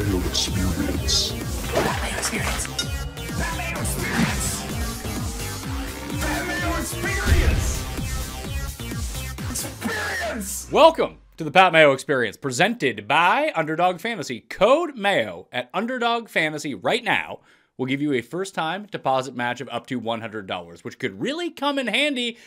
Experience. Pat Mayo Experience. Pat Mayo Experience. Pat Mayo Experience. Experience. Welcome to the Pat Mayo Experience, presented by Underdog Fantasy. Code Mayo at Underdog Fantasy right now will give you a first time deposit match of up to $100, which could really come in handy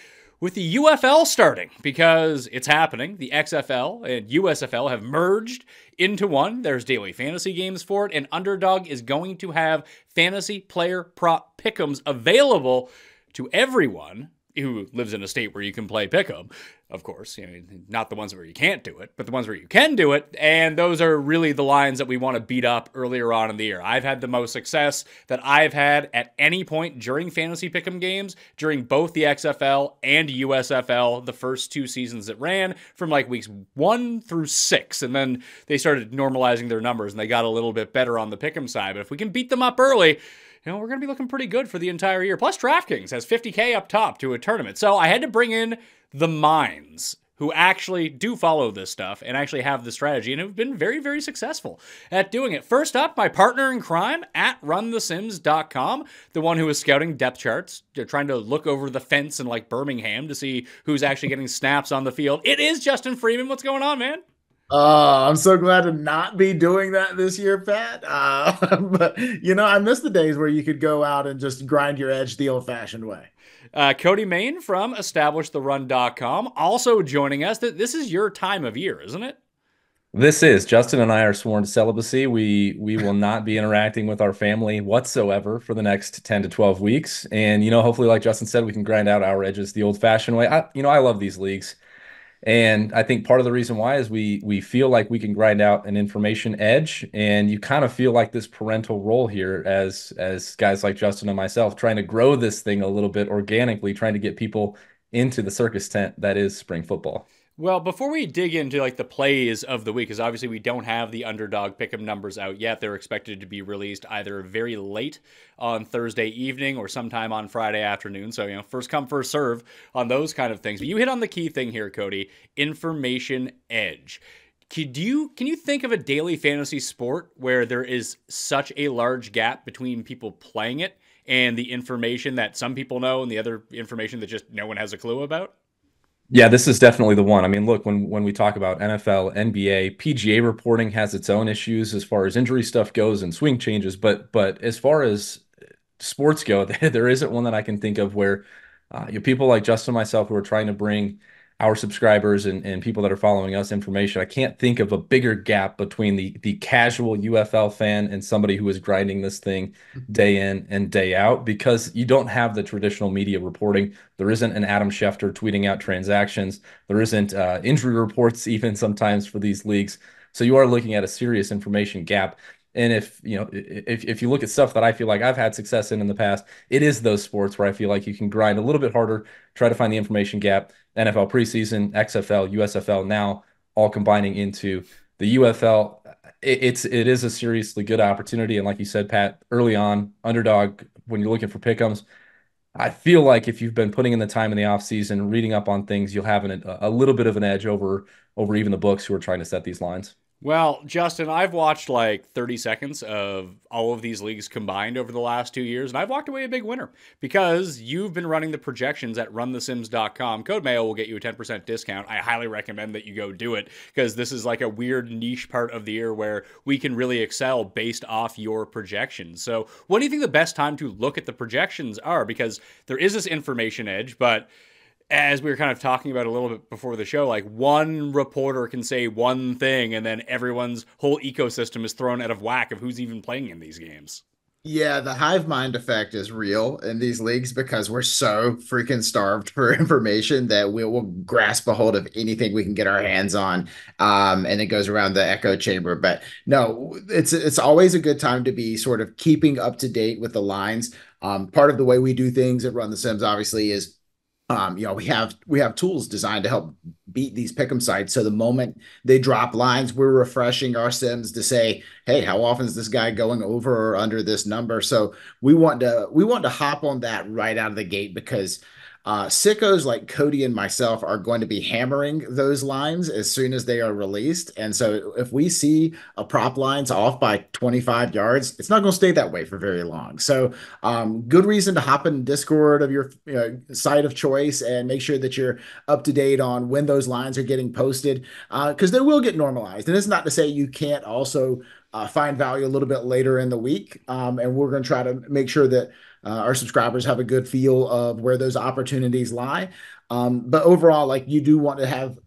with the UFL starting because it's happening. The XFL and USFL have merged into one. There's daily fantasy games for it, and Underdog is going to have fantasy player prop pick'ems available to everyone who lives in a state where you can play pick'em, of course. You know, not the ones where you can't do it, but the ones where you can do it. And those are really the lines that we want to beat up earlier on in the year. I've had the most success that I've had at any point during fantasy pick'em games during both the XFL and USFL, the first two seasons that ran from like weeks one through six, and then they started normalizing their numbers and they got a little bit better on the pick'em side. But if we can beat them up early you know, we're going to be looking pretty good for the entire year. Plus, DraftKings has 50K up top to a tournament. So I had to bring in the minds who actually do follow this stuff and actually have the strategy and have been very, very successful at doing it. First up, my partner in crime at runthesims.com, the one who is scouting depth charts, trying to look over the fence in like Birmingham to see who's actually getting snaps on the field. It is Justin Freeman. What's going on, man? Oh, I'm so glad to not be doing that this year, Pat. Uh, but you know, I miss the days where you could go out and just grind your edge the old-fashioned way. Uh, Cody Main from EstablishTheRun.com also joining us. This is your time of year, isn't it? This is Justin and I are sworn to celibacy. We we will not be interacting with our family whatsoever for the next 10 to 12 weeks. And you know, hopefully like Justin said, we can grind out our edges the old-fashioned way. I, you know, I love these leagues. And I think part of the reason why is we we feel like we can grind out an information edge, and you kind of feel like this parental role here as as guys like Justin and myself trying to grow this thing a little bit organically, trying to get people into the circus tent that is spring football. Well, before we dig into like the plays of the week, because obviously we don't have the underdog pick'em numbers out yet. They're expected to be released either very late on Thursday evening or sometime on Friday afternoon. So you know, first come, first serve on those kind of things. But you hit on the key thing here, Cody: information edge. Can you can you think of a daily fantasy sport where there is such a large gap between people playing it and the information that some people know and the other information that just no one has a clue about? Yeah, this is definitely the one. I mean, look, when when we talk about NFL, NBA, PGA reporting has its own issues as far as injury stuff goes and swing changes, but but as far as sports go, there isn't one that I can think of where uh, you know, people like Justin myself who are trying to bring our subscribers and, and people that are following us information. I can't think of a bigger gap between the the casual UFL fan and somebody who is grinding this thing mm-hmm. day in and day out because you don't have the traditional media reporting. There isn't an Adam Schefter tweeting out transactions. There isn't uh, injury reports even sometimes for these leagues. So you are looking at a serious information gap. And if you know, if if you look at stuff that I feel like I've had success in in the past, it is those sports where I feel like you can grind a little bit harder, try to find the information gap. NFL preseason, XFL, USFL, now all combining into the UFL. It, it's it is a seriously good opportunity, and like you said, Pat, early on, underdog when you're looking for pickums. I feel like if you've been putting in the time in the off season, reading up on things, you'll have an, a little bit of an edge over over even the books who are trying to set these lines. Well, Justin, I've watched like 30 seconds of all of these leagues combined over the last two years, and I've walked away a big winner because you've been running the projections at runthesims.com. Code Mayo will get you a 10% discount. I highly recommend that you go do it because this is like a weird niche part of the year where we can really excel based off your projections. So, what do you think the best time to look at the projections are? Because there is this information edge, but as we were kind of talking about a little bit before the show, like one reporter can say one thing and then everyone's whole ecosystem is thrown out of whack of who's even playing in these games. Yeah, the hive mind effect is real in these leagues because we're so freaking starved for information that we will grasp a hold of anything we can get our hands on. Um, and it goes around the echo chamber. But no, it's it's always a good time to be sort of keeping up to date with the lines. Um, part of the way we do things at Run the Sims, obviously, is um, you know, we have we have tools designed to help beat these pick'em sites. So the moment they drop lines, we're refreshing our sims to say, "Hey, how often is this guy going over or under this number?" So we want to we want to hop on that right out of the gate because uh, sickos like Cody and myself are going to be hammering those lines as soon as they are released. And so if we see a prop lines off by 25 yards, it's not going to stay that way for very long. So um, good reason to hop in Discord of your you know, site of choice and make sure that you're up to date on when those lines are getting posted because uh, they will get normalized. And it's not to say you can't also uh, find value a little bit later in the week. Um, and we're going to try to make sure that our subscribers have a good feel of where those opportunities lie. Um, but overall, like you do want to have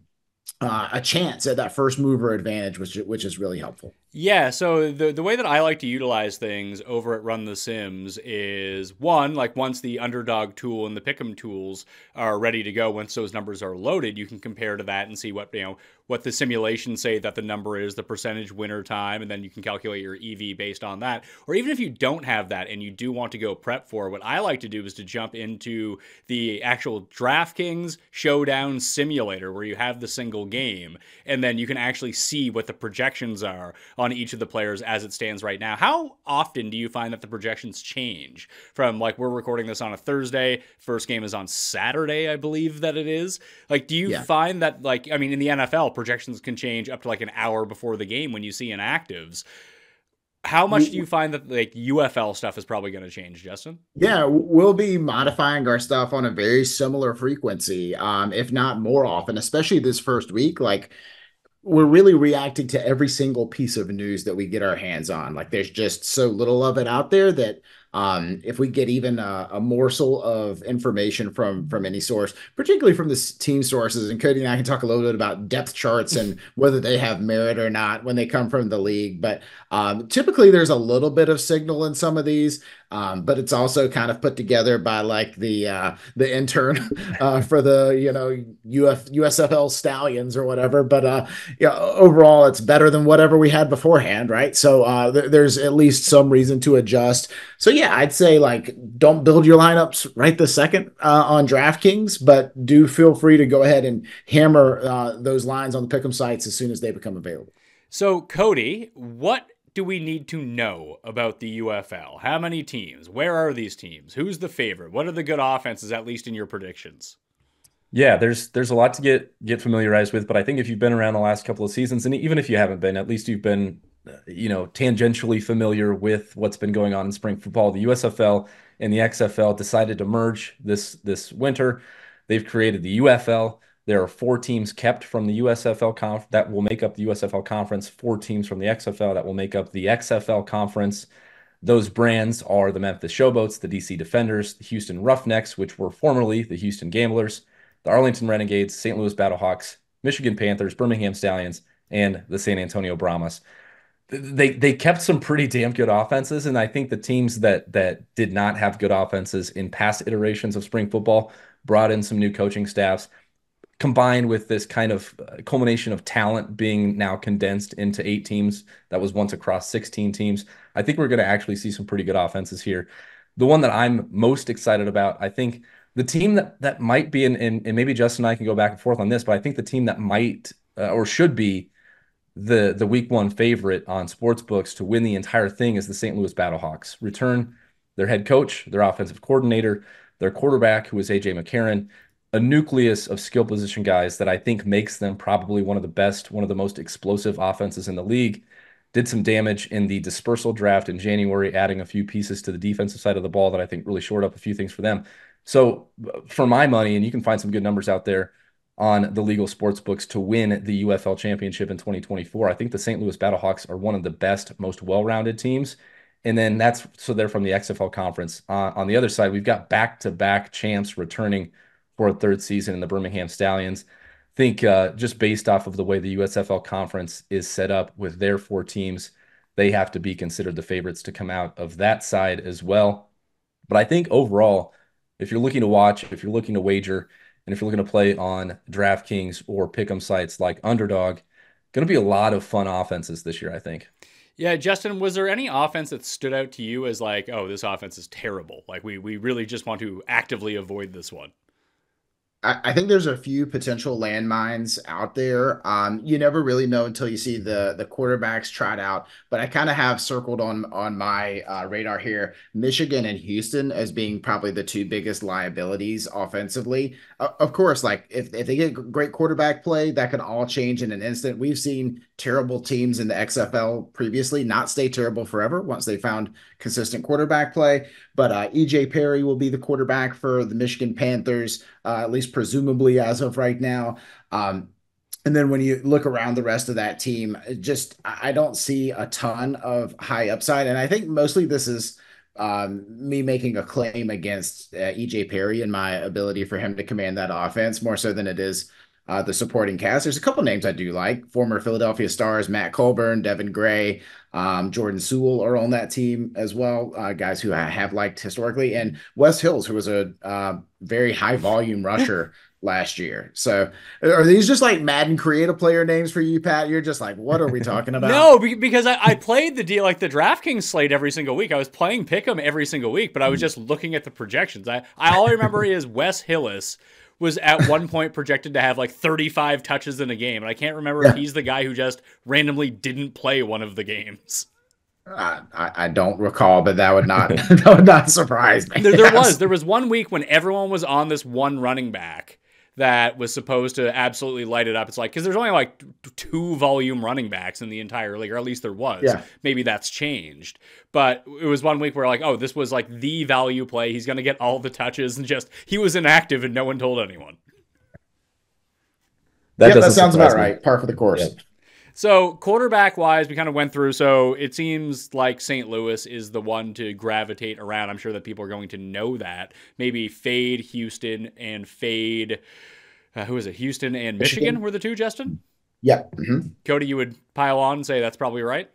uh, a chance at that first mover advantage, which which is really helpful. Yeah, so the the way that I like to utilize things over at Run the Sims is one, like once the underdog tool and the pick'em tools are ready to go, once those numbers are loaded, you can compare to that and see what you know what the simulations say that the number is, the percentage winner time, and then you can calculate your EV based on that. Or even if you don't have that and you do want to go prep for, what I like to do is to jump into the actual DraftKings Showdown Simulator where you have the single game, and then you can actually see what the projections are on each of the players as it stands right now. How often do you find that the projections change from like we're recording this on a Thursday, first game is on Saturday, I believe that it is. Like, do you yeah. find that like I mean in the NFL projections can change up to like an hour before the game when you see inactives. How much do you find that like UFL stuff is probably going to change, Justin? Yeah, we'll be modifying our stuff on a very similar frequency, um, if not more often, especially this first week. Like we're really reacting to every single piece of news that we get our hands on. Like there's just so little of it out there that um, if we get even a, a, morsel of information from from any source, particularly from the team sources, and Cody and I can talk a little bit about depth charts and whether they have merit or not when they come from the league. But um, typically, there's a little bit of signal in some of these, um, but it's also kind of put together by like the uh, the intern uh, for the you know Uf, USFL Stallions or whatever. But uh, yeah, overall, it's better than whatever we had beforehand, right? So uh, th- there's at least some reason to adjust. So yeah, I'd say like don't build your lineups right the second uh, on DraftKings, but do feel free to go ahead and hammer uh, those lines on the pick'em sites as soon as they become available. So Cody, what do we need to know about the UFL? How many teams? Where are these teams? Who's the favorite? What are the good offenses, at least in your predictions? Yeah, there's there's a lot to get get familiarized with, but I think if you've been around the last couple of seasons, and even if you haven't been, at least you've been uh, you know, tangentially familiar with what's been going on in spring football. The USFL and the XFL decided to merge this this winter. They've created the UFL. There are four teams kept from the USFL conf that will make up the USFL conference, four teams from the XFL that will make up the XFL conference. Those brands are the Memphis Showboats, the DC Defenders, the Houston Roughnecks, which were formerly the Houston Gamblers, the Arlington Renegades, St. Louis Battlehawks, Michigan Panthers, Birmingham Stallions, and the San Antonio Brahmas they they kept some pretty damn good offenses, and I think the teams that that did not have good offenses in past iterations of spring football brought in some new coaching staffs, combined with this kind of uh, culmination of talent being now condensed into eight teams that was once across 16 teams. I think we're going to actually see some pretty good offenses here. The one that I'm most excited about, I think the team that that might be, and, and, maybe Justin and I can go back and forth on this, but I think the team that might uh, or should be the the week one favorite on sports books to win the entire thing is the St. Louis Battlehawks. Return their head coach, their offensive coordinator, their quarterback, who is AJ McCarron, a nucleus of skill position guys that I think makes them probably one of the best, one of the most explosive offenses in the league. Did some damage in the dispersal draft in January, adding a few pieces to the defensive side of the ball that I think really shored up a few things for them. So, for my money, and you can find some good numbers out there, on the legal sports books to win the UFL championship in 2024. I think the St. Louis Battlehawks are one of the best, most well-rounded teams. And then that's so they're from the XFL conference. Uh, on the other side, we've got back-to-back champs returning for a third season in the Birmingham Stallions. I think uh, just based off of the way the USFL conference is set up with their four teams, they have to be considered the favorites to come out of that side as well. But I think overall, if you're looking to watch, if you're looking to wager, and if you're looking to play on DraftKings or pick'em sites like Underdog, going to be a lot of fun offenses this year, I think. Yeah, Justin, was there any offense that stood out to you as like, oh, this offense is terrible? Like we we really just want to actively avoid this one. I, think there's a few potential landmines out there. Um, you never really know until you see the the quarterbacks tried out. But I kind of have circled on on my uh, radar here Michigan and Houston as being probably the two biggest liabilities offensively. Uh, of course, like if if they get great quarterback play, that can all change in an instant. We've seen terrible teams in the XFL previously not stay terrible forever once they found consistent quarterback play. But uh, EJ Perry will be the quarterback for the Michigan Panthers, uh, at least presumably as of right now. Um, and then when you look around the rest of that team, just I don't see a ton of high upside. And I think mostly this is um, me making a claim against uh, EJ Perry and my ability for him to command that offense more so than it is uh, the supporting cast. There's a couple names I do like. Former Philadelphia Stars, Matt Colburn, Devin Gray, um, Jordan Suell are on that team as well. Uh, guys who I have liked historically, and Wes Hills, who was a uh, very high volume rusher last year. So are these just like Madden creative player names for you, Pat? You're just like, what are we talking about? no, because I, I played the deal like the DraftKings slate every single week. I was playing Pick'em every single week, but I was just looking at the projections. I, I all I remember is Wes Hillis was at one point projected to have like 35 touches in a game. And I can't remember yeah. if he's the guy who just randomly didn't play one of the games. I, I don't recall, but that would not that would not surprise me. There, there was there was one week when everyone was on this one running back, that was supposed to absolutely light it up. It's like because there's only like two volume running backs in the entire league, or at least there was. Yeah. Maybe that's changed, but it was one week where like, oh, this was like the value play. He's gonna get all the touches, and just he was inactive, and no one told anyone. That, yep, that sounds about me. right. Par for the course. Yep. So quarterback wise, we kind of went through. So it seems like St. Louis is the one to gravitate around. I'm sure that people are going to know that. Maybe fade Houston and fade. Uh, who is it? Houston and Michigan, Michigan were the two, Justin. Yeah. Mm-hmm. Cody, you would pile on and say that's probably right.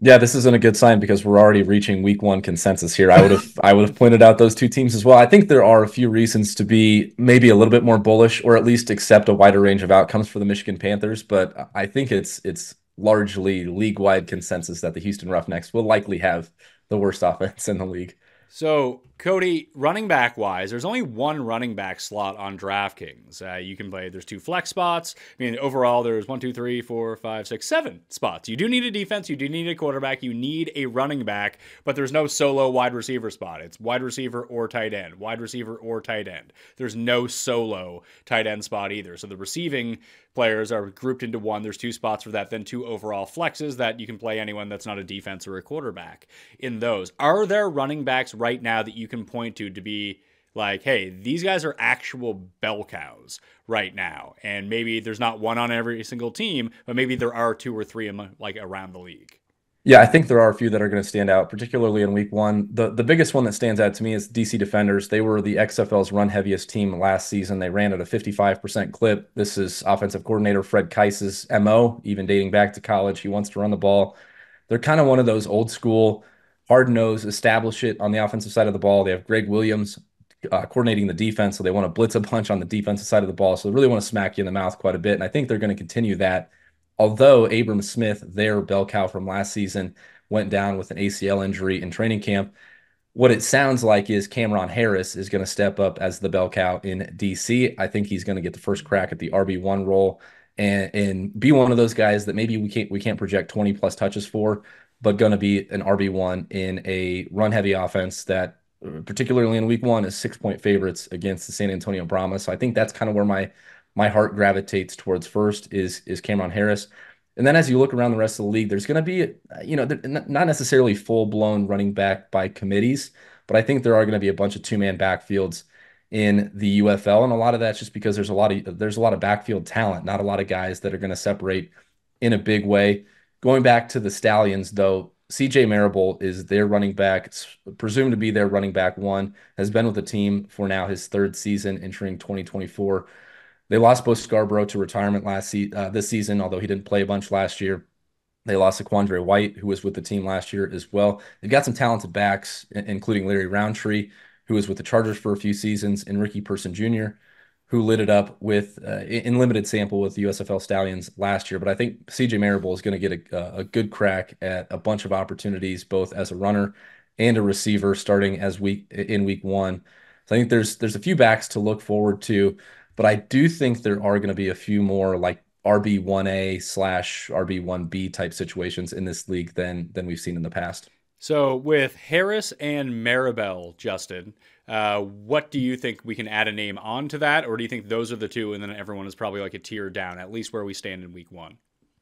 Yeah, this isn't a good sign because we're already reaching week one consensus here. I would have I would have pointed out those two teams as well. I think there are a few reasons to be maybe a little bit more bullish or at least accept a wider range of outcomes for the Michigan Panthers, but I think it's it's largely league wide consensus that the Houston Roughnecks will likely have the worst offense in the league. So, Cody, running back wise, there's only one running back slot on DraftKings. Uh, you can play, there's two flex spots. I mean, overall, there's one, two, three, four, five, six, seven spots. You do need a defense, you do need a quarterback, you need a running back, but there's no solo wide receiver spot. It's wide receiver or tight end, wide receiver or tight end. There's no solo tight end spot either. So, the receiving players are grouped into one. There's two spots for that, then two overall flexes that you can play anyone that's not a defense or a quarterback in those. Are there running backs right now that you can point to to be like, hey, these guys are actual bell cows right now, and maybe there's not one on every single team, but maybe there are two or three like around the league. Yeah, I think there are a few that are going to stand out, particularly in week one. The the biggest one that stands out to me is DC Defenders. They were the XFL's run heaviest team last season. They ran at a 55% clip. This is offensive coordinator Fred Kaiss's MO, even dating back to college. He wants to run the ball. They're kind of one of those old school, hard nosed, establish it on the offensive side of the ball. They have Greg Williams uh, coordinating the defense, so they want to blitz a bunch on the defensive side of the ball. So they really want to smack you in the mouth quite a bit. And I think they're going to continue that although Abram Smith, their bell cow from last season, went down with an ACL injury in training camp, what it sounds like is Cameron Harris is going to step up as the bell cow in DC. I think he's going to get the first crack at the RB1 role and, and be one of those guys that maybe we can't we can't project 20 plus touches for, but going to be an RB1 in a run heavy offense that particularly in week one is six point favorites against the San Antonio Brahmas. So I think that's kind of where my my heart gravitates towards first is is Cameron Harris. And then as you look around the rest of the league, there's going to be, you know, not necessarily full blown running back by committees, but I think there are going to be a bunch of two man backfields in the UFL, and a lot of that's just because there's a lot of there's a lot of backfield talent, not a lot of guys that are going to separate in a big way. Going back to the Stallions, though, CJ Marable is their running back. Presumed to be their running back one. Has been with the team for now his third season, entering 2024. They lost Bo Scarborough to retirement last se- uh, this season, although he didn't play a bunch last year. They lost Quandre White, who was with the team last year as well. They've got some talented backs, including Larry Rountree, who was with the Chargers for a few seasons, and Ricky Person Jr., who lit it up with uh, in limited sample with the USFL Stallions last year. But I think CJ Marable is going to get a, a good crack at a bunch of opportunities, both as a runner and a receiver, starting as week in week one. So I think there's there's a few backs to look forward to but I do think there are going to be a few more like RB1A slash RB1B type situations in this league than than we've seen in the past. So with Harris and Marable, Justin, uh, what do you think we can add a name onto that, or do you think those are the two, and then everyone is probably like a tier down, at least where we stand in week one?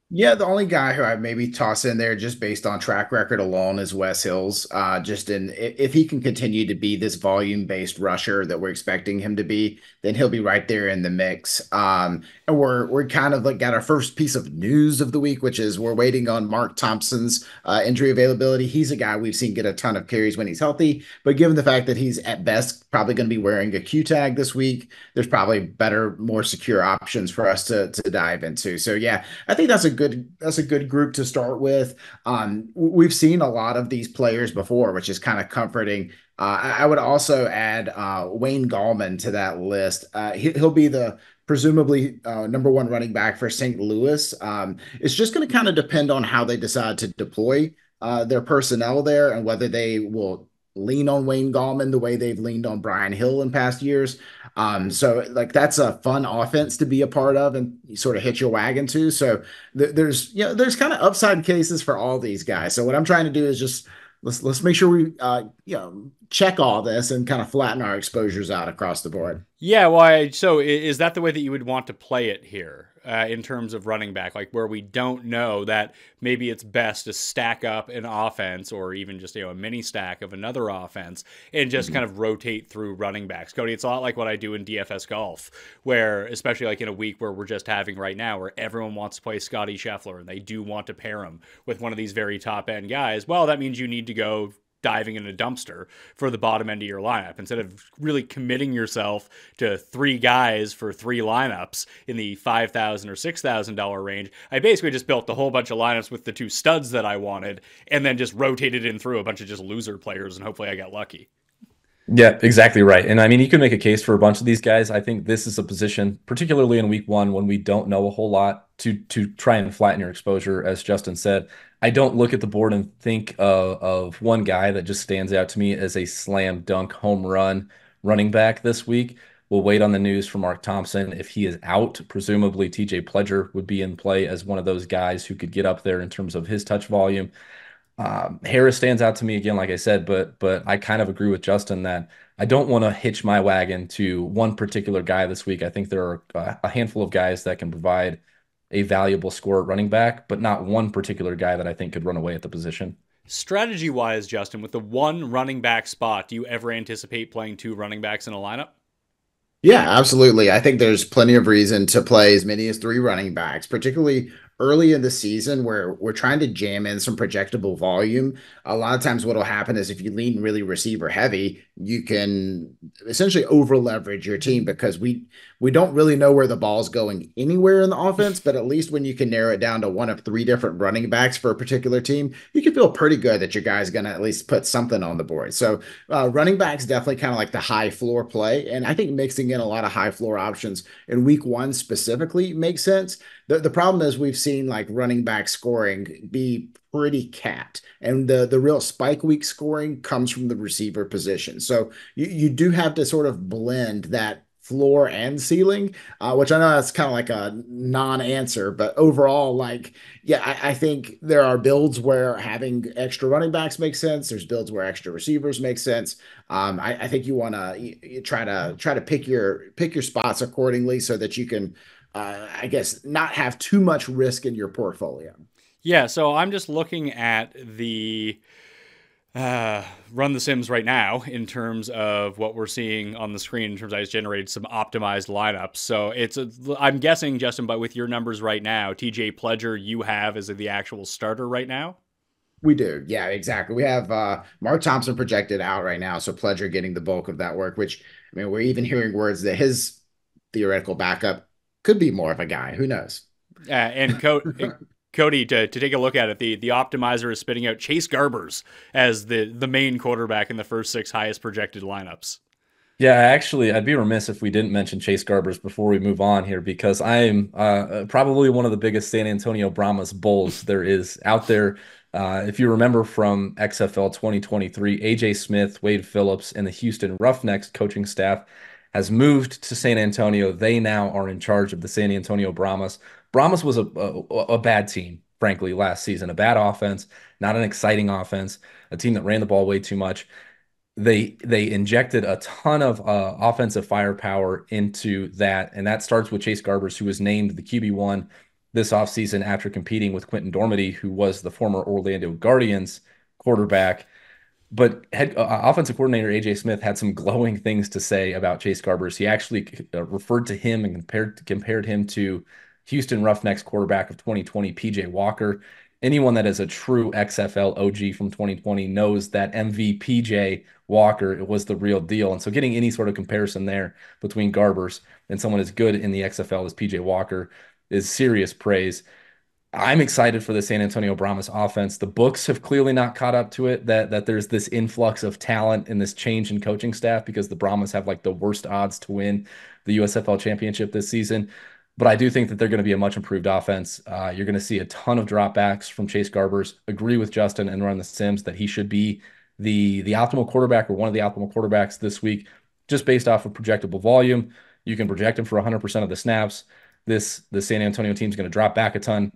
Yeah, the only guy who I maybe toss in there just based on track record alone is Wes Hills. Uh, just in if he can continue to be this volume based rusher that we're expecting him to be, then he'll be right there in the mix. Um, and we're we're kind of like got our first piece of news of the week, which is we're waiting on Mark Thompson's uh, injury availability. He's a guy we've seen get a ton of carries when he's healthy, but given the fact that he's at best probably going to be wearing a Q tag this week, there's probably better, more secure options for us to to dive into. So yeah, I think that's a good that's a good group to start with. Um, we've seen a lot of these players before, which is kind of comforting. Uh, I would also add uh, Wayne Gallman to that list. Uh, he, will be the presumably uh, number one running back for St. Louis. Um, it's just going to kind of depend on how they decide to deploy uh, their personnel there and whether they will lean on Wayne Gallman the way they've leaned on Brian Hill in past years. Um, so like that's a fun offense to be a part of and you sort of hit your wagon to. So th- there's you know there's kind of upside cases for all these guys. So what I'm trying to do is just let's let's make sure we uh you know check all this and kind of flatten our exposures out across the board. Yeah, well, so is that the way that you would want to play it here? Uh, in terms of running back, like where we don't know that maybe it's best to stack up an offense or even just you know a mini stack of another offense and just mm-hmm. kind of rotate through running backs. Cody, it's a lot like what I do in DFS golf, where especially like in a week where we're just having right now, where everyone wants to play Scotty Scheffler and they do want to pair him with one of these very top end guys. Well, that means you need to go diving in a dumpster for the bottom end of your lineup instead of really committing yourself to three guys for three lineups in the five thousand or six thousand dollar range. I basically just built a whole bunch of lineups with the two studs that I wanted, and then just rotated in through a bunch of just loser players, and hopefully I got lucky. Yeah, exactly right. And I mean, you can make a case for a bunch of these guys. I think this is a position, particularly in week one, when we don't know a whole lot, to to try and flatten your exposure, as Justin said. I don't look at the board and think of, of one guy that just stands out to me as a slam dunk home run running back this week. We'll wait on the news from Mark Thompson. If he is out, presumably TJ Pledger would be in play as one of those guys who could get up there in terms of his touch volume. Um, Harris stands out to me again, like I said, but but I kind of agree with Justin that I don't want to hitch my wagon to one particular guy this week. I think there are a handful of guys that can provide a valuable score at running back, but not one particular guy that I think could run away at the position. Strategy wise, Justin, with the one running back spot, do you ever anticipate playing two running backs in a lineup? Yeah, absolutely. I think there's plenty of reason to play as many as three running backs, particularly early in the season where we're trying to jam in some projectable volume. A lot of times, what will happen is if you lean really receiver heavy, you can essentially over leverage your team because we we don't really know where the ball's going anywhere in the offense. But at least when you can narrow it down to one of three different running backs for a particular team, you can feel pretty good that your guy's going to at least put something on the board. So uh, running backs definitely kind of like the high floor play, and I think mixing in a lot of high floor options in week one specifically makes sense. The, the problem is we've seen like running back scoring be pretty capped. And the the real spike week scoring comes from the receiver position. So you, you do have to sort of blend that floor and ceiling, uh, which I know that's kind of like a non-answer, but overall, like, yeah, I, I, think there are builds where having extra running backs makes sense. There's builds where extra receivers make sense. Um, I, I, think you want to try to try to pick your pick your spots accordingly so that you can uh, I guess, not have too much risk in your portfolio. Yeah, so I'm just looking at the uh, run the Sims right now in terms of what we're seeing on the screen. In terms, of I just generated some optimized lineups. So it's a, I'm guessing, Justin, but with your numbers right now, TJ Pledger you have as the actual starter right now. We do, yeah, exactly. We have uh, Mark Thompson projected out right now, so Pledger getting the bulk of that work. Which I mean, we're even hearing words that his theoretical backup could be more of a guy. Who knows? Uh, and Co- Cody, to, to take a look at it, the, the optimizer is spitting out Chase Garbers as the, the main quarterback in the first six highest projected lineups. Yeah, actually, I'd be remiss if we didn't mention Chase Garbers before we move on here because I'm uh, probably one of the biggest San Antonio Brahmas bulls there is out there. Uh, if you remember from XFL 2023, AJ Smith, Wade Phillips, and the Houston Roughnecks coaching staff has moved to San Antonio. They now are in charge of the San Antonio Brahmas. Brahmas was a, a, a bad team, frankly, last season. A bad offense, not an exciting offense, a team that ran the ball way too much. They they injected a ton of uh, offensive firepower into that, and that starts with Chase Garbers, who was named the QB one this offseason after competing with Quentin Dormady, who was the former Orlando Guardians quarterback. But head uh, offensive coordinator AJ Smith had some glowing things to say about Chase Garbers. He actually uh, referred to him and compared compared him to Houston Roughnecks quarterback of 2020 PJ Walker anyone that is a true XFL OG from 2020 knows that MVPJ Walker was the real deal. And so getting any sort of comparison there between Garbers and someone as good in the XFL as PJ Walker is serious praise. I'm excited for the San Antonio Brahmas offense. The books have clearly not caught up to it that that there's this influx of talent and this change in coaching staff because the Brahmas have like the worst odds to win the USFL championship this season. But I do think that they're going to be a much improved offense. Uh, you're going to see a ton of dropbacks from Chase Garbers. Agree with Justin and run the Sims that he should be the the optimal quarterback or one of the optimal quarterbacks this week, just based off of projectable volume. You can project him for 100% of the snaps. This the San Antonio team is going to drop back a ton,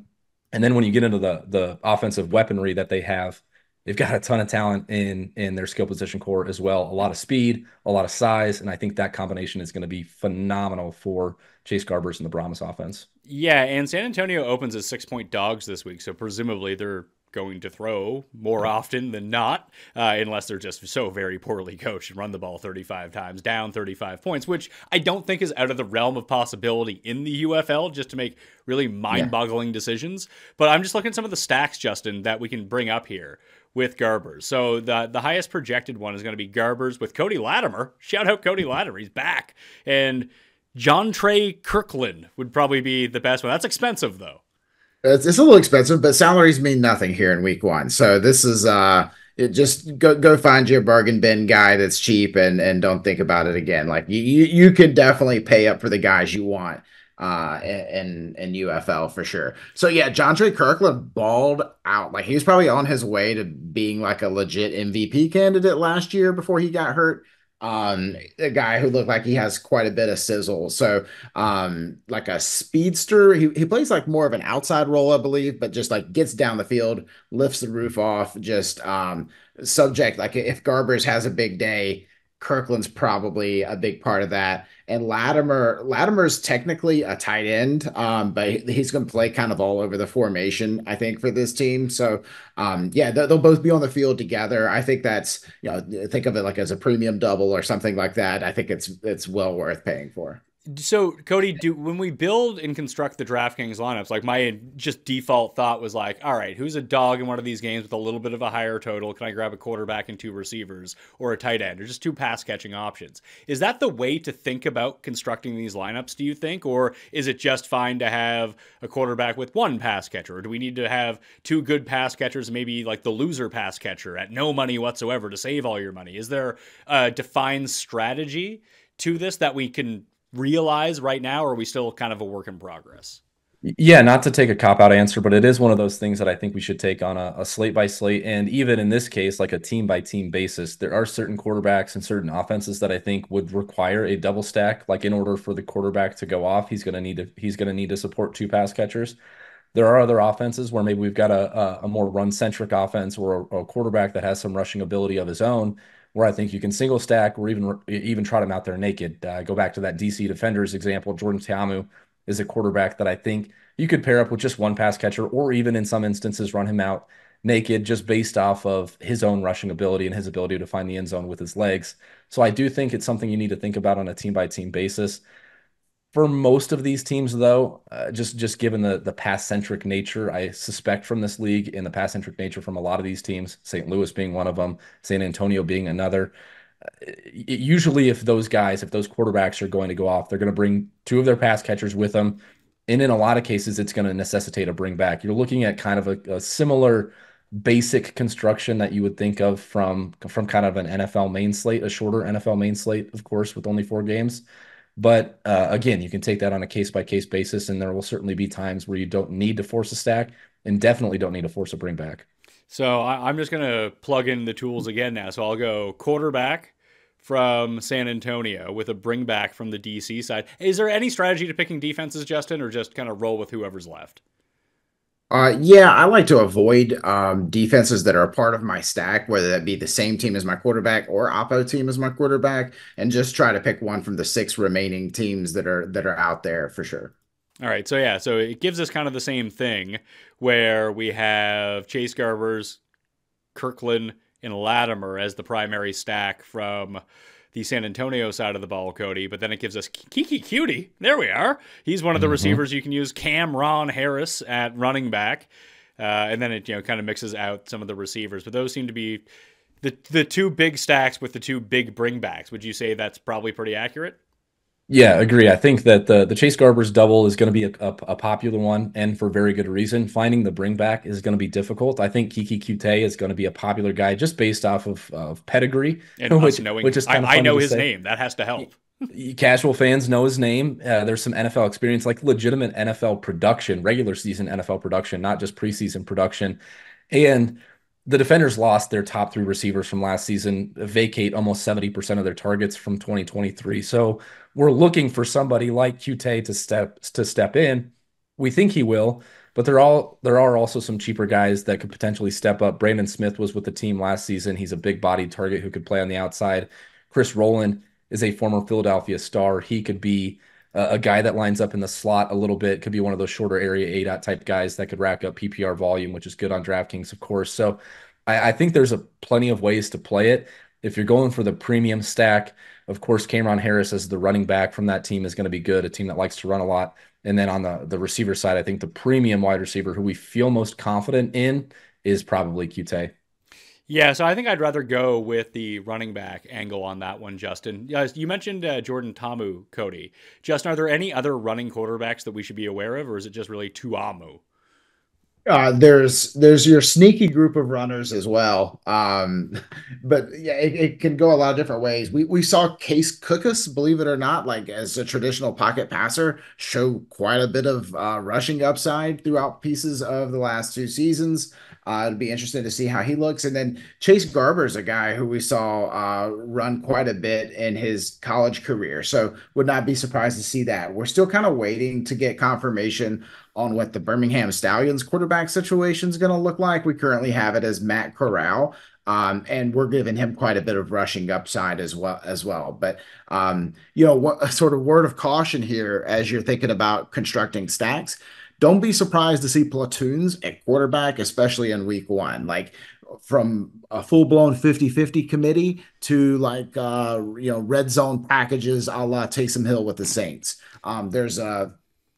and then when you get into the the offensive weaponry that they have, they've got a ton of talent in in their skill position core as well. A lot of speed, a lot of size, and I think that combination is going to be phenomenal for Chase Garbers and the Brahmas offense. Yeah, and San Antonio opens as six point dogs this week, so presumably they're going to throw more often than not, uh, unless they're just so very poorly coached and run the ball 35 times, down 35 points, which I don't think is out of the realm of possibility in the UFL just to make really mind boggling yeah. decisions. But I'm just looking at some of the stacks, Justin, that we can bring up here with Garbers. So the the highest projected one is going to be Garbers with Cody Latimer. Shout out Cody Latimer, he's back. And Jontre Kirkland would probably be the best one. That's expensive though. It's, it's a little expensive, but salaries mean nothing here in week one. So this is uh it just go go find your bargain bin guy that's cheap and and don't think about it again. Like you you could definitely pay up for the guys you want uh in in UFL for sure. So yeah, Jontre Kirkland balled out. Like he was probably on his way to being like a legit MVP candidate last year before he got hurt um a guy who looked like he has quite a bit of sizzle. So um like a speedster. He, he plays like more of an outside role i believe but just like gets down the field lifts the roof off just um subject like if garbers has a big day Kirkland's probably a big part of that. And Latimer, Latimer's technically a tight end, um, but he's going to play kind of all over the formation, I think, for this team. So, um, yeah, they'll, they'll both be on the field together. I think that's, you know, think of it like as a premium double or something like that. I think it's it's well worth paying for. So, Cody, do when we build and construct the DraftKings lineups, like my just default thought was like, all right, who's a dog in one of these games with a little bit of a higher total? Can I grab a quarterback and two receivers or a tight end or just two pass catching options? Is that the way to think about constructing these lineups, do you think? Or is it just fine to have a quarterback with one pass catcher? Or do we need to have two good pass catchers, maybe like the loser pass catcher at no money whatsoever to save all your money? Is there a defined strategy to this that we can realize right now, or are we still kind of a work in progress? Yeah, not to take a cop out answer, but it is one of those things that I think we should take on a, a, slate by slate. And even in this case, like a team by team basis, there are certain quarterbacks and certain offenses that I think would require a double stack. Like in order for the quarterback to go off, he's gonna need to he's gonna need to support two pass catchers. There are other offenses where maybe we've got a, a, a more run centric offense or a, a quarterback that has some rushing ability of his own where I think you can single stack or even even trot him out there naked. Uh, go back to that DC defenders example. Jordan Ta'amu is a quarterback that I think you could pair up with just one pass catcher, or even in some instances run him out naked, just based off of his own rushing ability and his ability to find the end zone with his legs. So I do think it's something you need to think about on a team by team basis for most of these teams, though, uh, just just given the the pass centric nature, I suspect from this league and the pass centric nature from a lot of these teams, St. Louis being one of them, San Antonio being another. Uh, usually, if those guys, if those quarterbacks are going to go off, they're going to bring two of their pass catchers with them, and in a lot of cases, it's going to necessitate a bring back. You're looking at kind of a, a similar basic construction that you would think of from from kind of an NFL main slate, a shorter NFL main slate, of course, with only four games. But uh, again, you can take that on a case by case basis, and there will certainly be times where you don't need to force a stack and definitely don't need to force a bring back. So I, am just going to plug in the tools again now. So I'll go quarterback from San Antonio with a bring back from the DC side. Is there any strategy to picking defenses, Justin, or just kind of roll with whoever's left? Uh, yeah, I like to avoid um, defenses that are a part of my stack, whether that be the same team as my quarterback or oppo team as my quarterback, and just try to pick one from the six remaining teams that are that are out there for sure. All right, so yeah, so it gives us kind of the same thing where we have Chase Garbers, Kirkland, and Latimer as the primary stack from the San Antonio side of the ball, Cody. But then it gives us Keke Coutee. There we are. He's one of the mm-hmm. receivers you can use. Cameron Harris at running back, uh, and then it you know kind of mixes out some of the receivers. But those seem to be the the two big stacks with the two big bringbacks. Would you say that's probably pretty accurate? Yeah, agree. I think that the the Chase Garbers double is going to be a, a, a, popular one, and for very good reason. Finding the bring back is going to be difficult. I think Keke Coutee is going to be a popular guy just based off of, of pedigree, and which, knowing, which is I, I know his say. name. That has to help. Casual fans know his name. Uh, there's some NFL experience, like legitimate NFL production, regular season NFL production, not just preseason production, and the defenders lost their top three receivers from last season, vacate almost 70% of their targets from 2023. So we're looking for somebody like Coutee to step to step in. We think he will, but there all there are also some cheaper guys that could potentially step up. Brandon Smith was with the team last season. He's a big bodied target who could play on the outside. Chris Rowland is a former Philadelphia star. He could be a, a guy that lines up in the slot a little bit. Could be one of those shorter area A dot type guys that could rack up PPR volume, which is good on DraftKings, of course. So I, I think there's a plenty of ways to play it. If you're going for the premium stack, of course, Cameron Harris as the running back from that team is going to be good, a team that likes to run a lot. And then on the, the receiver side, I think the premium wide receiver who we feel most confident in is probably Coutee. Yeah, so I think I'd rather go with the running back angle on that one, Justin. You mentioned uh, Jordan Ta'amu, Cody. Justin, are there any other running quarterbacks that we should be aware of, or is it just really Ta'amu? Uh, there's there's your sneaky group of runners as well. Um, but yeah, it, it, can go a lot of different ways. We we saw Case Cookus, believe it or not, like as a traditional pocket passer, show quite a bit of uh, rushing upside throughout pieces of the last two seasons. Uh, it'd be interesting to see how he looks. And then Chase Garber is a guy who we saw uh, run quite a bit in his college career. So would not be surprised to see that. We're still kind of waiting to get confirmation on what the Birmingham Stallions quarterback situation is going to look like. We currently have it as Matt Corral. Um, and we're giving him quite a bit of rushing upside as well as well. But um, you know, what sort of word of caution here as you're thinking about constructing stacks don't be surprised to see platoons at quarterback, especially in week one. Like from a full-blown 50-50 committee to like uh you know red zone packages a la Taysom Hill with the Saints. Um, there's a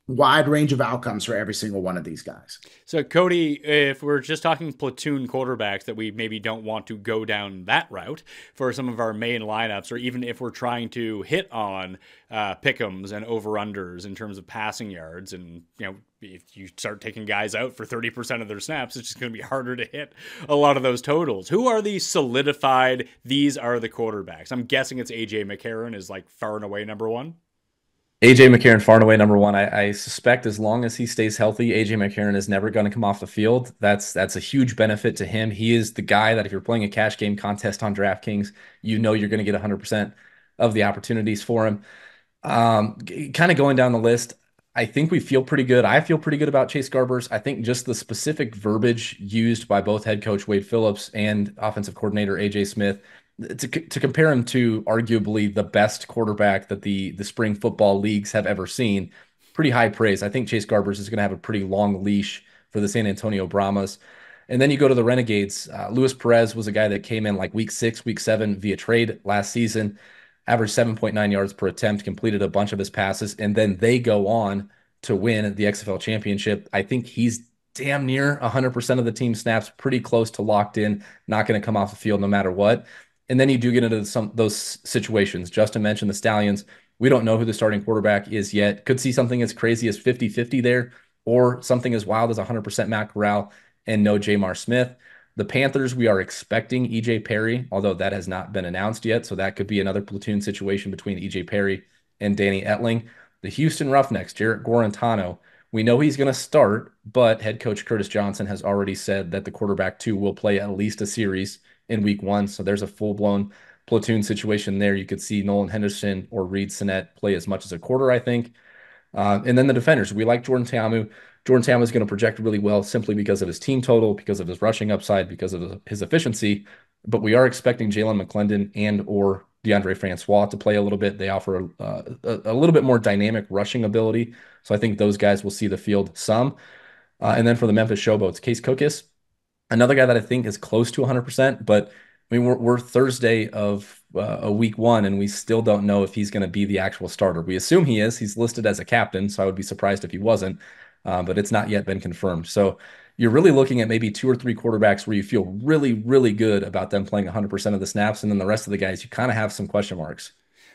wide range of outcomes for every single one of these guys. So, Cody, if we're just talking platoon quarterbacks that we maybe don't want to go down that route for some of our main lineups, or even if we're trying to hit on uh, pickums and over unders in terms of passing yards, and you know, if you start taking guys out for 30% of their snaps, it's just going to be harder to hit a lot of those totals. Who are the solidified, these are the quarterbacks? I'm guessing it's AJ McCarron is like far and away number one. AJ McCarron far and away number one. I, I, suspect as long as he stays healthy, AJ McCarron is never going to come off the field. That's that's a huge benefit to him. He is the guy that if you're playing a cash game contest on DraftKings, you know you're going to get 100% of the opportunities for him. Um, kind of going down the list, I think we feel pretty good. I feel pretty good about Chase Garbers. I think just the specific verbiage used by both head coach Wade Phillips and offensive coordinator AJ Smith to, to compare him to arguably the best quarterback that the the spring football leagues have ever seen, pretty high praise. I think Chase Garbers is going to have a pretty long leash for the San Antonio Brahmas. And then you go to the Renegades. Uh, Luis Perez was a guy that came in like week six, week seven via trade last season, averaged 7.9 yards per attempt, completed a bunch of his passes, and then they go on to win the XFL championship. I think he's damn near 100% of the team snaps, pretty close to locked in, not going to come off the field no matter what. And then you do get into some those situations. Justin mentioned the Stallions. We don't know who the starting quarterback is yet. Could see something as crazy as 50 50 there, or something as wild as 100% Matt Corral and no J'Mar Smith. The Panthers, we are expecting EJ Perry, although that has not been announced yet. So that could be another platoon situation between EJ Perry and Danny Etling. The Houston Roughnecks, Jarrett Guarantano. We know he's going to start, but head coach Curtis Johnson has already said that the quarterback two will play at least a series in week one. So there's a full blown platoon situation there. You could see Nolan Henderson or Reid Sinnett play as much as a quarter, I think. Uh, and then the defenders, we like Jordan Ta'amu. Jordan Ta'amu is going to project really well simply because of his team total, because of his rushing upside, because of his efficiency. But we are expecting Jalan McClendon and or Deondre Francois to play a little bit. They offer uh, a, a, little bit more dynamic rushing ability. So I think those guys will see the field some. Uh, and then for the Memphis Showboats, Case Cookus, another guy that I think is close to 100%, but I mean, we're, we're Thursday of uh, a week one, and we still don't know if he's going to be the actual starter. We assume he is. He's listed as a captain, so I would be surprised if he wasn't, uh, but it's not yet been confirmed. So you're really looking at maybe two or three quarterbacks where you feel really, really good about them playing 100% of the snaps, and then the rest of the guys, you kind of have some question marks.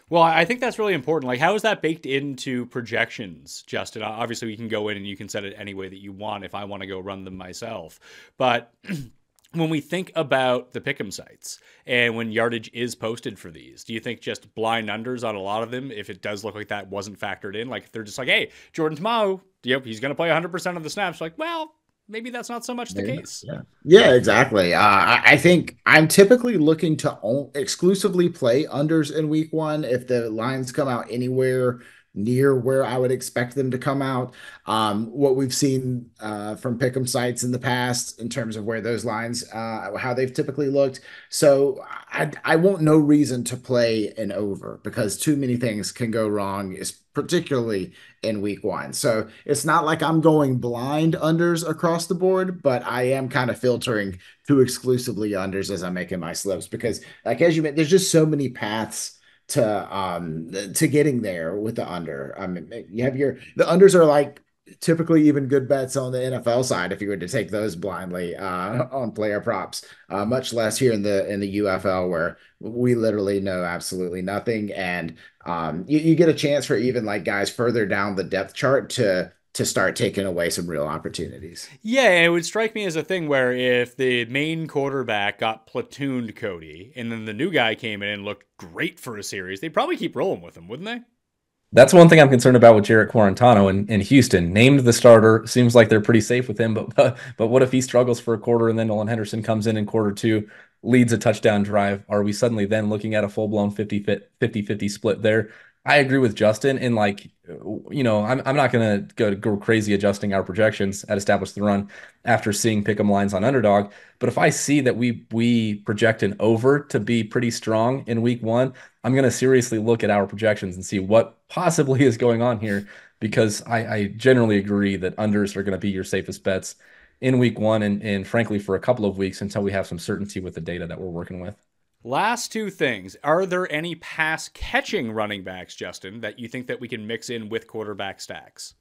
Well, I think that's really important. Like, how is that baked into projections, Justin? Obviously, we can go in and you can set it any way that you want if I want to go run them myself. But when we think about the pick'em sites and when yardage is posted for these, do you think just blind unders on a lot of them, if it does look like that wasn't factored in, like if they're just like, hey, Jordan Ta'amu, yep, he's going to play 100% of the snaps, like, well, maybe that's not so much the maybe, case. Yeah, yeah, exactly. Uh, I, I, think I'm typically looking to exclusively play unders in week one if the lines come out anywhere near where I would expect them to come out. Um, what we've seen uh, from Pick'em sites in the past in terms of where those lines, uh, how they've typically looked. So I, I won't no reason to play an over because too many things can go wrong, particularly in week one. So it's not like I'm going blind unders across the board, but I am kind of filtering to exclusively unders as I'm making my slips because, like as you mentioned, there's just so many paths to um to getting there with the under. I mean, you have your the unders are like typically even good bets on the NFL side if you were to take those blindly uh, on player props. Uh, much less here in the in the UFL where we literally know absolutely nothing, and um, you, you get a chance for even like guys further down the depth chart to to start taking away some real opportunities. Yeah, it would strike me as a thing where if the main quarterback got platooned Cody and then the new guy came in and looked great for a series, they'd probably keep rolling with him, wouldn't they? That's one thing I'm concerned about with Jarrett Guarantano in, in Houston. Named the starter, seems like they're pretty safe with him, but, but but what if he struggles for a quarter and then Nolan Henderson comes in in quarter two, leads a touchdown drive? Are we suddenly then looking at a full blown 50 50 split there? I agree with Justin in like, you know, I'm, I'm not going to go go crazy adjusting our projections at Establish the Run after seeing pick'em lines on underdog. But if I see that we we project an over to be pretty strong in week one, I'm going to seriously look at our projections and see what possibly is going on here because I, I generally agree that unders are going to be your safest bets in week one and, and frankly for a couple of weeks until we have some certainty with the data that we're working with. Last two things. Are there any pass catching running backs, Justin, that you think that we can mix in with quarterback stacks?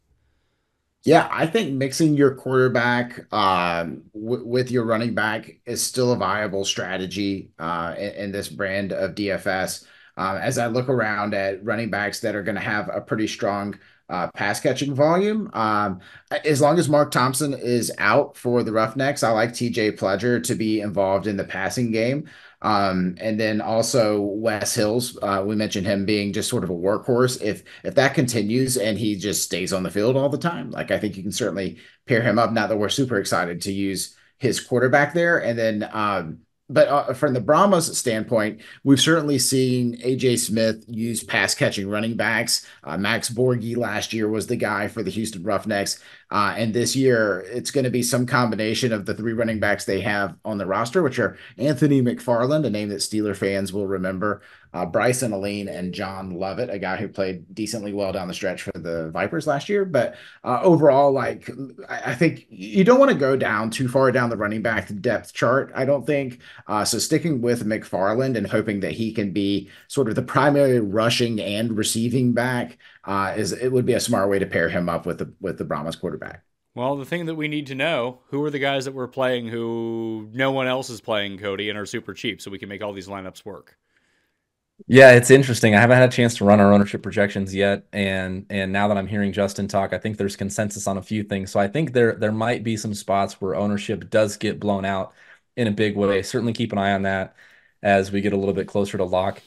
Yeah, I think mixing your quarterback um, w- with your running back is still a viable strategy uh, in, in, this brand of DFS. Um, as I look around at running backs that are going to have a pretty strong uh, pass catching volume. Um, as long as Mark Thompson is out for the Roughnecks, I like TJ Pledger to be involved in the passing game. Um, and then also Wes Hills, uh, we mentioned him being just sort of a workhorse. If if that continues and he just stays on the field all the time, like I think you can certainly pair him up. Now that we're super excited to use his quarterback there, and then um, but uh, from the Brahmas standpoint, we've certainly seen AJ Smith use pass catching running backs. Uh, Max Borghi last year was the guy for the Houston Roughnecks. Uh, and this year, it's going to be some combination of the three running backs they have on the roster, which are Anthony McFarland, a name that Steeler fans will remember, uh, Bryson Aline, and John Lovett, a guy who played decently well down the stretch for the Vipers last year. But uh, overall, like I, I, think you don't want to go down too far down the running back depth chart. I don't think uh, so. Sticking with McFarland and hoping that he can be sort of the primary rushing and receiving back uh, is it would be a smart way to pair him up with the with the Brahmas quarterback. Well, the thing that we need to know who are the guys that we're playing who no one else is playing, Cody, and are super cheap, so we can make all these lineups work. Yeah, it's interesting. I haven't had a chance to run our ownership projections yet, and and now that I'm hearing Justin talk, I think there's consensus on a few things. So I think there there might be some spots where ownership does get blown out in a big way. Certainly keep an eye on that as we get a little bit closer to lock.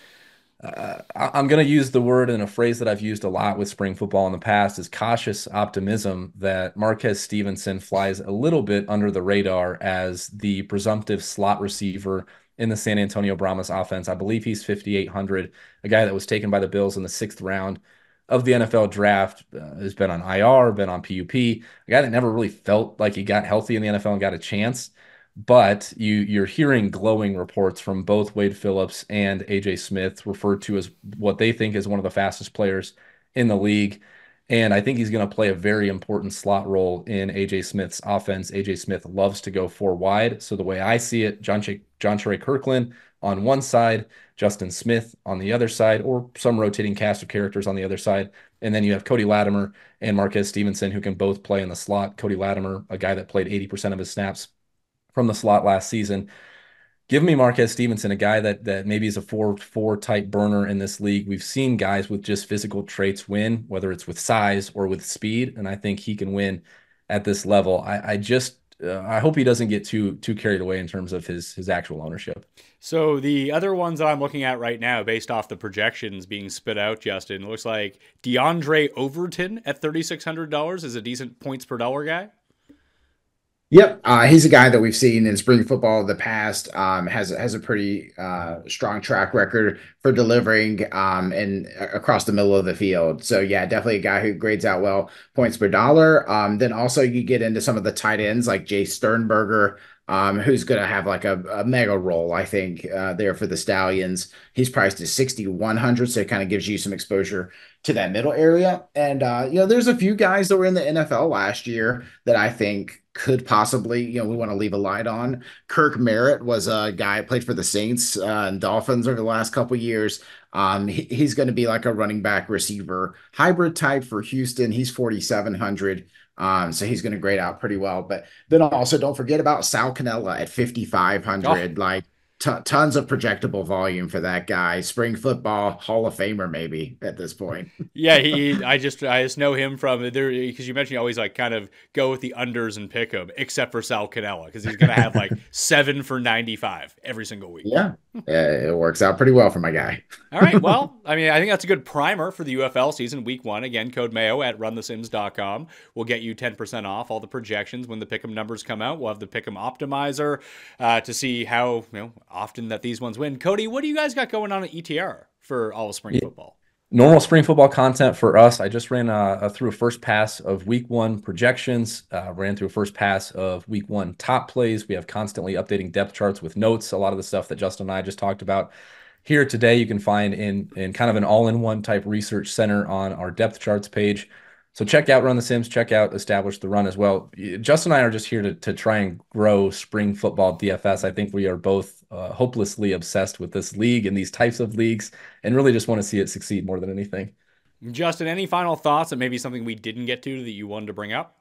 Uh, I'm going to use the word and a phrase that I've used a lot with spring football in the past is cautious optimism that Marquez Stevenson flies a little bit under the radar as the presumptive slot receiver in the San Antonio Brahmas offense. I believe he's 5,800, a guy that was taken by the Bills in the sixth round of the NFL draft, uh, has been on IR, been on PUP, a guy that never really felt like he got healthy in the NFL and got a chance but you you're hearing glowing reports from both Wade Phillips and AJ Smith referred to as what they think is one of the fastest players in the league. And I think he's going to play a very important slot role in AJ Smith's offense. AJ Smith loves to go four wide. So the way I see it, John Ch- Jontre Kirklin on one side, Justin Smith on the other side, or some rotating cast of characters on the other side. And then you have Cody Latimer and Marquez Stevenson, who can both play in the slot. Cody Latimer, a guy that played 80% of his snaps from the slot last season. Give me Marquez Stevenson, a guy that that maybe is a four four type burner in this league. We've seen guys with just physical traits win, whether it's with size or with speed, and I think he can win at this level. I, I just uh, I hope he doesn't get too too carried away in terms of his his actual ownership. So the other ones that I'm looking at right now, based off the projections being spit out, Justin, looks like DeAndre Overton at thirty six hundred dollars is a decent points per dollar guy. Yep, uh, he's a guy that we've seen in spring football in the past. Um, has has a pretty uh, strong track record for delivering um, and across the middle of the field. So yeah, definitely a guy who grades out well, points per dollar. Um, then also you get into some of the tight ends like Jace Sternberger, um, who's going to have like a, a, mega role, I think, uh, there for the Stallions. He's priced at 6,100, so it kind of gives you some exposure to that middle area. And, uh, you know, there's a few guys that were in the NFL last year that I think could possibly, you know, we want to leave a light on. Kirk Merritt was a guy played for the Saints uh, and Dolphins over the last couple years. Um, he, he's going to be like a running back receiver hybrid type for Houston. He's 4,700. Um, so he's going to grade out pretty well. But then also don't forget about Sal Cannella at 5,500. Oh. Like t- tons of projectable volume for that guy. Spring football Hall of Famer maybe at this point. yeah, he. I just I just know him from there because you mentioned you always like kind of go with the unders and pick'em, except for Sal Cannella because he's going to have like seven for 95 every single week. Yeah, it works out pretty well for my guy. All right, well, I mean, I think that's a good primer for the UFL season, week one. Again, code Mayo at runthesims.com will get you 10% off all the projections when the pick'em numbers come out. We'll have the pick'em optimizer uh, to see how you know often that these ones win. Cody, what do you guys got going on at ETR for all of spring yeah. football? Normal spring football content for us. I just ran a, a through a first pass of week one projections, uh, ran through a first pass of week one top plays. We have constantly updating depth charts with notes. A lot of the stuff that Justin and I just talked about here today, you can find in, in kind of an all in one type research center on our depth charts page. So check out Run the Sims, check out Establish the Run as well. Justin and I are just here to, to try and grow spring football DFS. I think we are both uh, hopelessly obsessed with this league and these types of leagues and really just want to see it succeed more than anything. Justin, any final thoughts and maybe something we didn't get to that you wanted to bring up?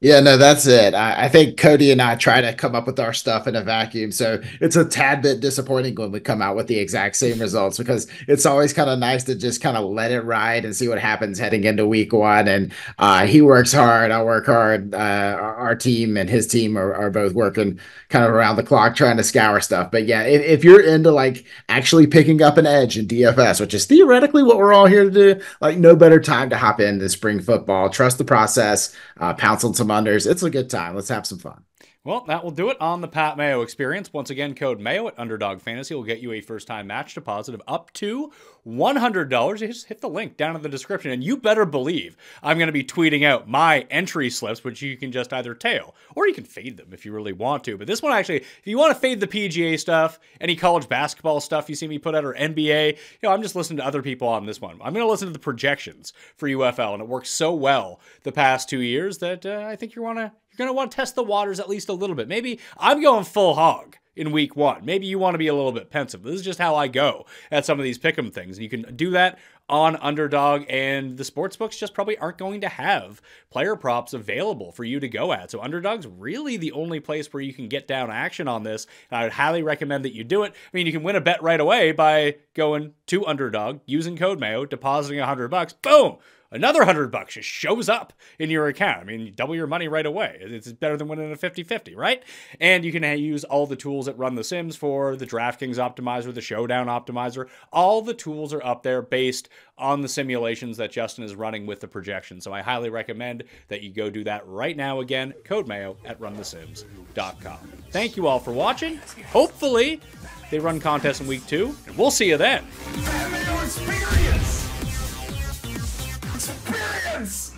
Yeah, no, that's it. I, I, think Cody and I try to come up with our stuff in a vacuum. So it's a tad bit disappointing when we come out with the exact same results because it's always kind of nice to just kind of let it ride and see what happens heading into week one. And uh, he works hard. I work hard. Uh, our, team and his team are, are, both working kind of around the clock trying to scour stuff. But yeah, if, if you're into like actually picking up an edge in DFS, which is theoretically what we're all here to do, like no better time to hop into spring football. Trust the process, uh, pounce on some some. It's a good time. Let's have some fun. Well, that will do it on the Pat Mayo experience. Once again, code Mayo at Underdog Fantasy will get you a first time match deposit of up to $100. You just hit the link down in the description, and you better believe I'm going to be tweeting out my entry slips, which you can just either tail or you can fade them if you really want to. But this one, actually, if you want to fade the PGA stuff, any college basketball stuff you see me put out, or NBA, you know, I'm just listening to other people on this one. I'm going to listen to the projections for UFL, and it works so well the past two years that uh, I think you want to you're going to want to test the waters at least a little bit. Maybe I'm going full hog in week one. Maybe you want to be a little bit pensive. This is just how I go at some of these pick'em things. And you can do that on underdog and the sports books just probably aren't going to have player props available for you to go at. So underdog's really the only place where you can get down action on this. And I would highly recommend that you do it. I mean, you can win a bet right away by going to underdog, using code Mayo, depositing a hundred bucks. Boom another 100 bucks just shows up in your account. I mean, you double your money right away. It's better than winning a 50-50, right? And you can use all the tools that run the Sims for the DraftKings optimizer, the Showdown optimizer. All the tools are up there based on the simulations that Justin is running with the projection. So I highly recommend that you go do that right now again. Code Mayo at runthesims.com. Thank you all for watching. Hopefully, they run contests in week two, and we'll see you then experience!